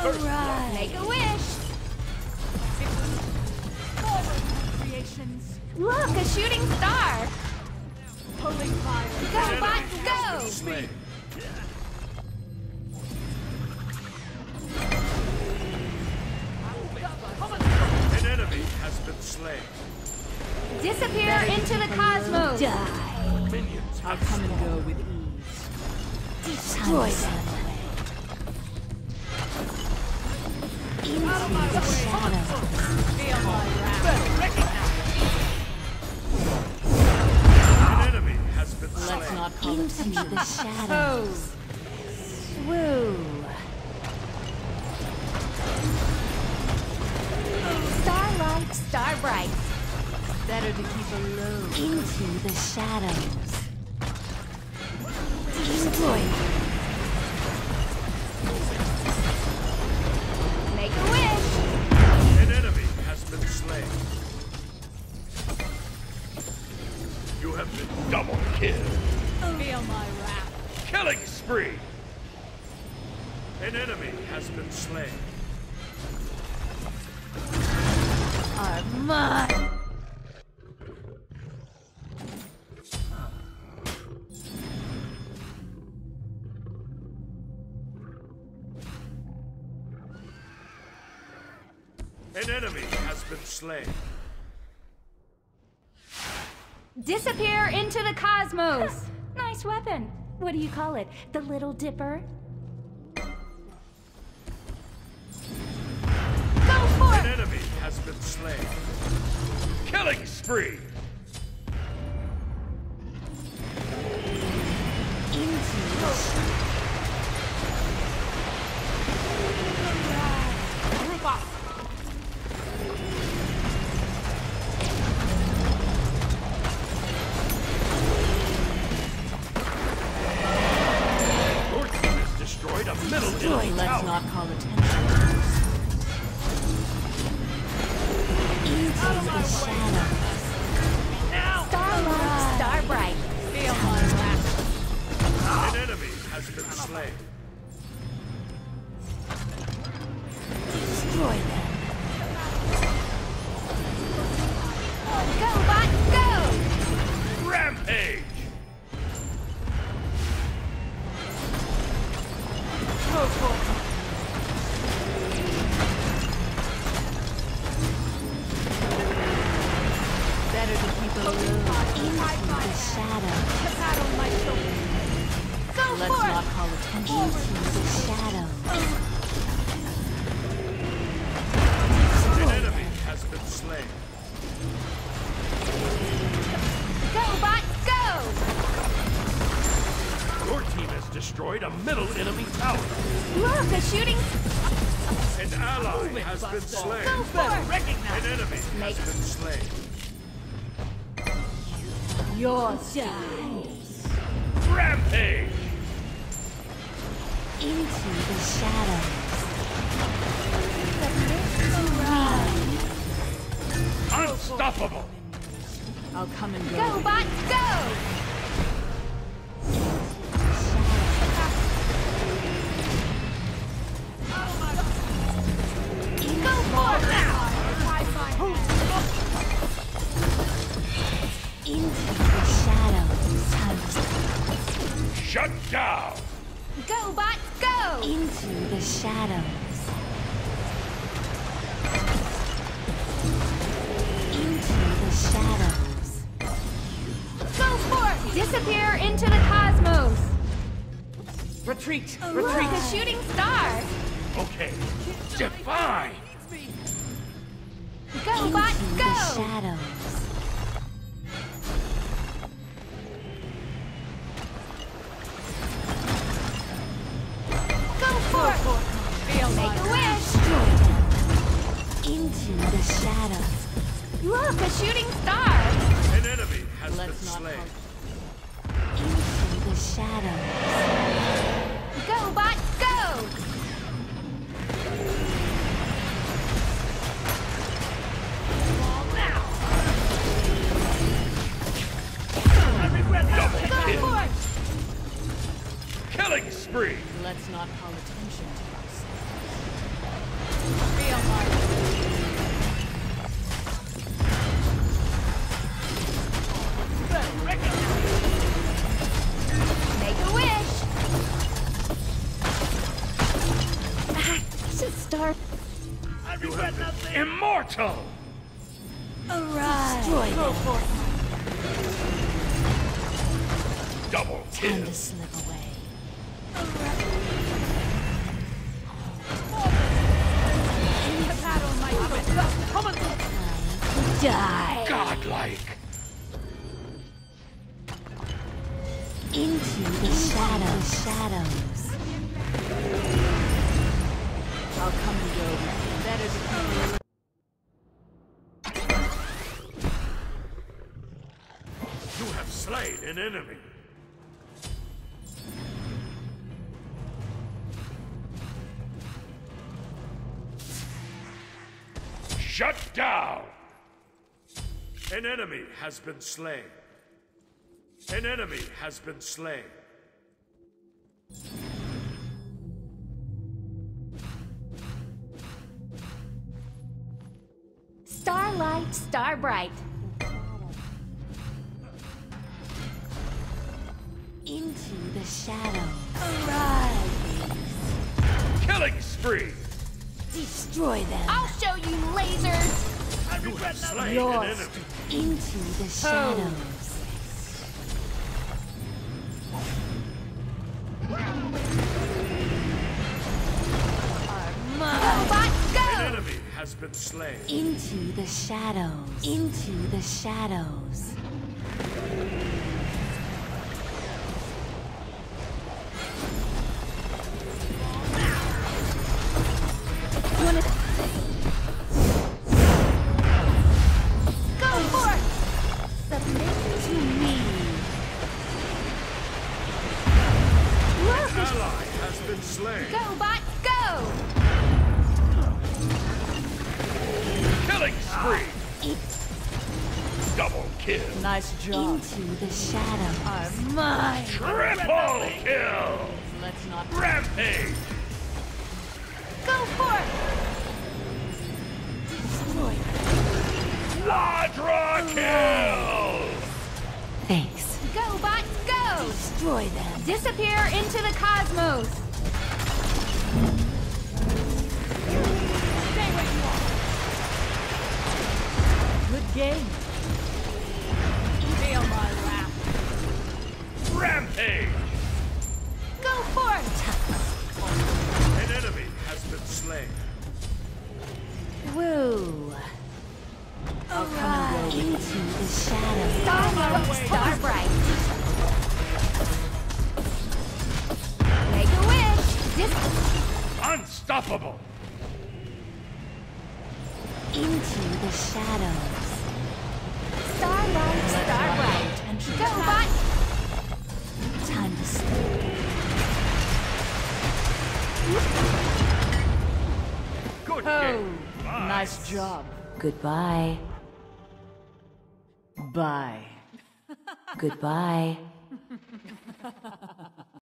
Go. Make a wish. Look, a shooting star. Holy fire. Go, bot, go! Slain. Disappear into the cosmos. Die. Minions have come and go with ease. Destroy them. Into the shadows. Oh. Feel my An enemy has been Let's slain. not call Into the shadows. Woo. Starlight, starbright. Better to keep alone. Into the shadows. Destroy. Make a wish. An enemy has been slain. You have been double killed. Feel my wrath. Killing spree. An enemy has been slain. Are mine. An enemy has been slain. Disappear into the cosmos. nice weapon. What do you call it? The Little Dipper? An enemy has been slain. Killing spree. Into the shadows. Your team has destroyed a middle enemy Let's not call attention to this. Into the shadows. Starlight, starbright. Feel my wrath. An enemy has been slain. Destroy them. Better to keep alone. Into the shadows. Paddle my shoulder. Go Let's forth! not call attention Into the shadows. An enemy has been slain. Go, bot, go! Your team has destroyed a middle enemy tower. Look, a shooting... An ally has been slain. Go forth! An enemy has been slain. Your dies. Rampage. Into the shadows. Unstoppable. I'll come and go. Go, bot! Go Shut down. Go, bot, go! Into the shadows. Into the shadows. Go forth! Disappear into the cosmos. Retreat! Look, a shooting star. Okay. Define. Go, bot, go! shadows. The shadows. Look, a shooting star! An enemy has Let's been not slain. Into the shadows. Go, bot, immortal! Arise. Destroy Go them. for it. Double Time kill! to slip away. Battle my Come on. Die. Godlike! Into the shadows. Shadows. I'll come and go. Better to an enemy! Shut down! An enemy has been slain. An enemy has been slain. Starlight, star bright. Into the shadows. Arise. Killing spree! Destroy them. I'll show you lasers. You have slain Yours. an enemy. Into the shadows. Robot, An go! enemy has been slain. Into the shadows. Into the shadows. Spree! Double kill! Nice job. Into the shadows. Are mine. Triple kill! Let's not. Rampage! Go for it! Destroy them. Quadra kill! Thanks. Go, bot, go! Destroy them. Disappear into the cosmos. Good game. Feel my wrath. Rampage! Go for it! An enemy has been slain. Woo. Arise. Into the shadows. Starlight, star bright. Make a wish. Dis- Unstoppable! Into the shadows. Good Oh. Bye. nice job. Goodbye. Bye. Goodbye.